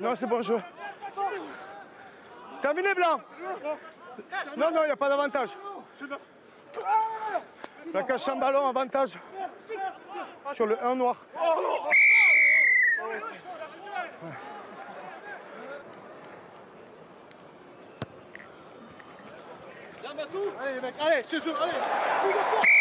Non, c'est bon, je. Terminé, blanc Non, non, il n'y a pas d'avantage. La cache en ballon, avantage. Sur le 1 noir. Allez, les mecs, allez, chez eux, allez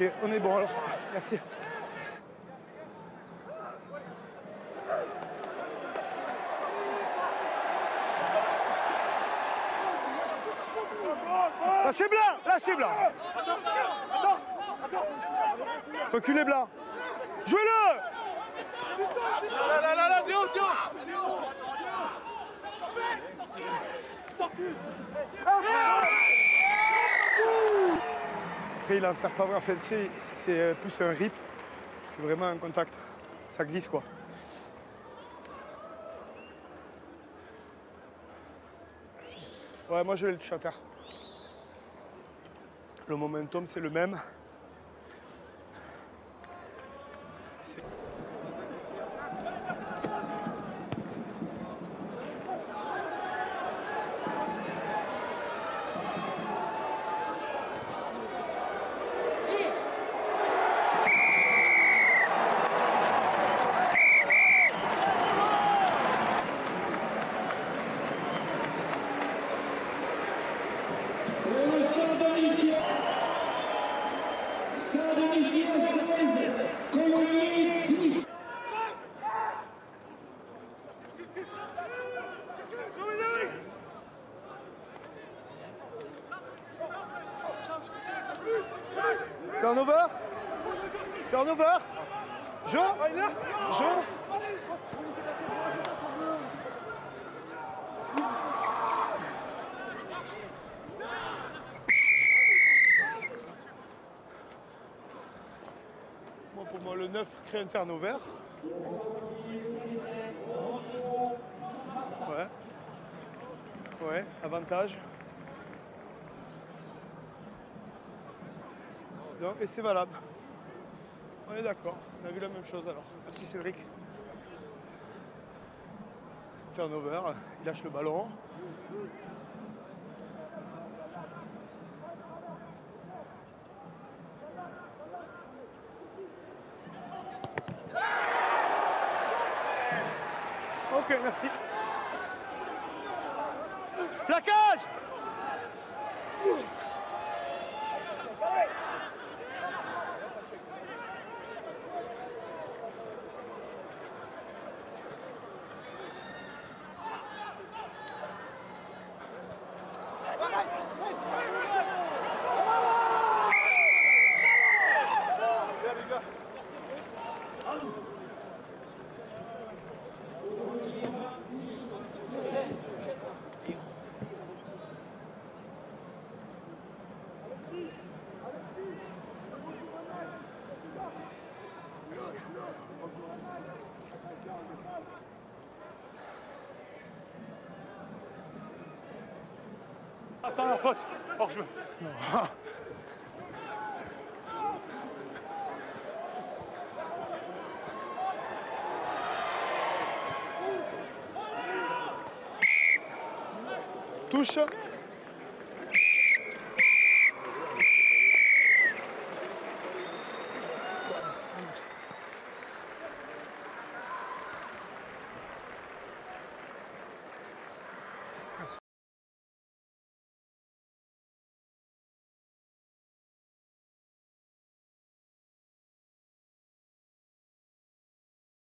ok, on est bon alors. Merci. Lâchez blanc Lâchez blanc Reculez blanc Jouez-le Là, là, là, là, Théo, Théo Après, il en sert pas vraiment. C'est euh, plus un rip que vraiment un contact. Ça glisse quoi. Ouais, moi je vais le toucher à terre. Le momentum, c'est le même. Turnover? Turnover? Jean? Jean? Moi, pour moi, le 9 crée un turnover. Ouais. Ouais, avantage. Et c'est valable. On est d'accord, on a vu la même chose alors. Merci Cédric. Turnover, il lâche le ballon. Ok, merci. Plaquage Attends, la faute. Hors jeu. Touche